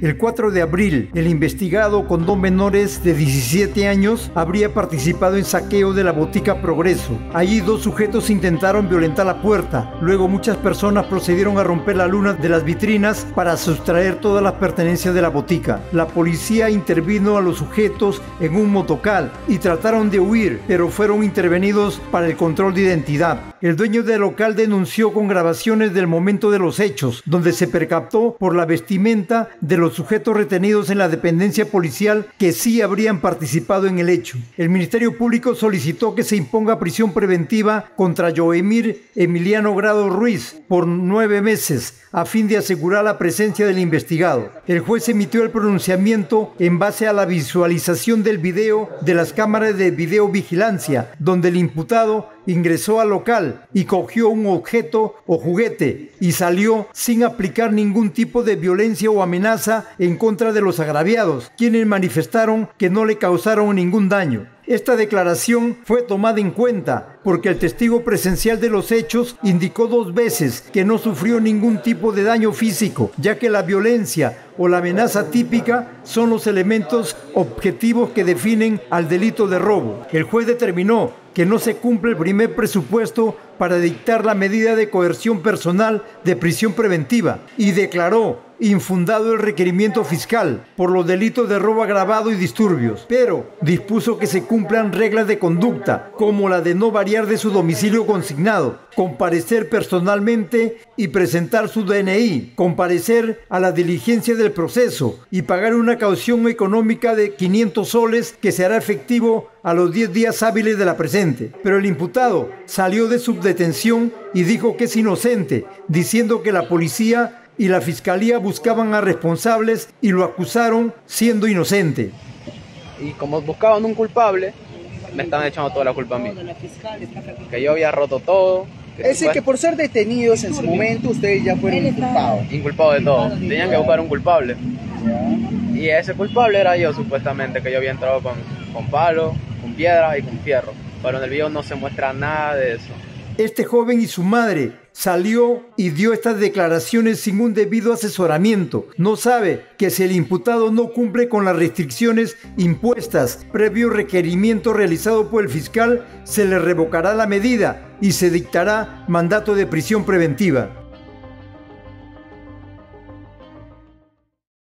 El 4 de abril, el investigado con dos menores de 17 años habría participado en saqueo de la botica Progreso. Allí dos sujetos intentaron violentar la puerta. Luego muchas personas procedieron a romper la luna de las vitrinas para sustraer todas las pertenencias de la botica. La policía intervino a los sujetos en un motocal y trataron de huir, pero fueron intervenidos para el control de identidad. El dueño del local denunció con grabaciones del momento de los hechos, donde se percató por la vestimenta de los sujetos retenidos en la dependencia policial que sí habrían participado en el hecho. El Ministerio Público solicitó que se imponga prisión preventiva contra Joemir Emiliano Grado Ruiz por nueve meses a fin de asegurar la presencia del investigado. El juez emitió el pronunciamiento en base a la visualización del video de las cámaras de videovigilancia, donde el imputado ingresó al local y cogió un objeto o juguete y salió sin aplicar ningún tipo de violencia o amenaza en contra de los agraviados, quienes manifestaron que no le causaron ningún daño. Esta declaración fue tomada en cuenta porque el testigo presencial de los hechos indicó dos veces que no sufrió ningún tipo de daño físico, ya que la violencia o la amenaza típica son los elementos objetivos que definen al delito de robo. El juez determinó que no se cumple el primer presupuesto para dictar la medida de coerción personal de prisión preventiva y declaró infundado el requerimiento fiscal por los delitos de robo agravado y disturbios, pero dispuso que se cumplan reglas de conducta, como la de no variar de su domicilio consignado, comparecer personalmente y presentar su DNI, comparecer a la diligencia del proceso y pagar una caución económica de 500 soles que se hará efectivo a los 10 días hábiles de la presente. Pero el imputado salió de su detención y dijo que es inocente, diciendo que la policía y la fiscalía buscaban a responsables y lo acusaron siendo inocente. Y como buscaban un culpable, me estaban echando toda la culpa a mí. Que yo había roto todo, es decir, que por ser detenidos en su momento ustedes ya fueron inculpados. Inculpados de todo. Tenían que buscar un culpable. Y ese culpable era yo, supuestamente, que yo había entrado con, con palo, con piedra y con fierro. Pero en el video no se muestra nada de eso. Este joven y su madre salió y dio estas declaraciones sin un debido asesoramiento. No sabe que si el imputado no cumple con las restricciones impuestas previo requerimiento realizado por el fiscal, se le revocará la medida y se dictará mandato de prisión preventiva.